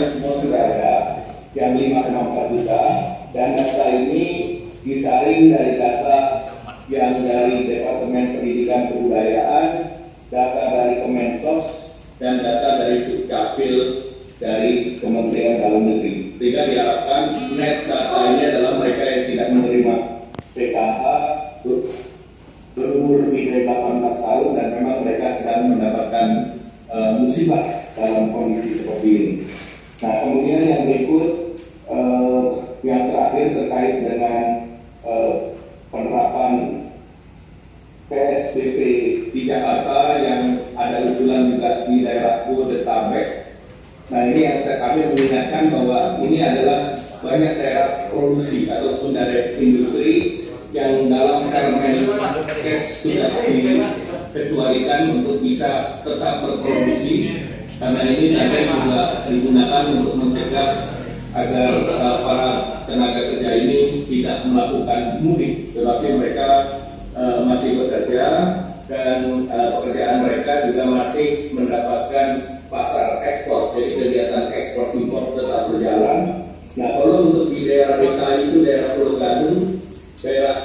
semua sudah ada yang 5,4 juta dan data ini disaring dari data yang dari Departemen Pendidikan Kebudayaan, data dari Kemensos, dan data dari Dukcapil dari Kementerian Dalam Negeri. Sehingga diharapkan net data ini adalah mereka yang tidak menerima PKH berumur lebih dari 18 tahun dan memang mereka sedang mendapatkan uh, musibah dalam kondisi seperti ini. Nah, kemudian yang berikut uh, yang terakhir terkait dengan uh, penerapan PSBB di Jakarta yang ada usulan juga di daerah Bodetabek. Nah ini yang saya kami mengingatkan bahwa ini adalah banyak daerah produksi ataupun daerah industri yang dalam permen kes sudah dikecualikan untuk bisa tetap berproduksi karena ini nanti juga digunakan untuk mencegah agar uh, para tenaga kerja ini tidak melakukan mudik, tetapi mereka uh, masih bekerja dan uh, pekerjaan mereka juga masih mendapatkan pasar ekspor, jadi kegiatan ekspor impor tetap berjalan. Nah kalau untuk di daerah DKI itu daerah Pulau